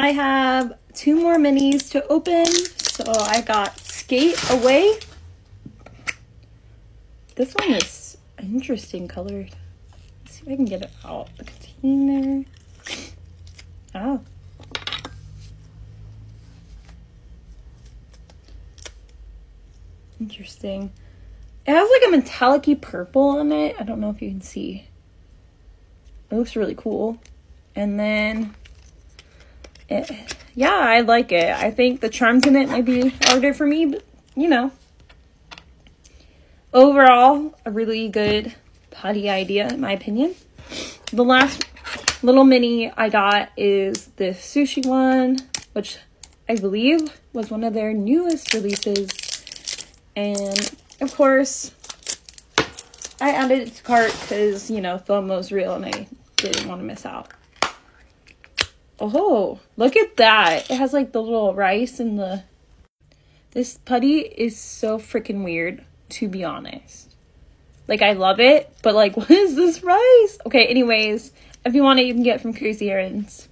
I have two more minis to open. So I got Skate Away. This one is interesting colored. Let's see if I can get it out of the container. Oh. Interesting. It has like a metallic purple on it. I don't know if you can see. It looks really cool. And then, it, yeah, I like it. I think the charms in it might be harder for me, but you know. Overall, a really good putty idea, in my opinion. The last little mini I got is the sushi one, which I believe was one of their newest releases. And of course, I added it to cart because, you know, FOMO's real and I didn't want to miss out. Oh, look at that. It has like the little rice and the. This putty is so freaking weird, to be honest. Like, I love it, but like, what is this rice? Okay, anyways, if you want it, you can get it from Crazy Aaron's.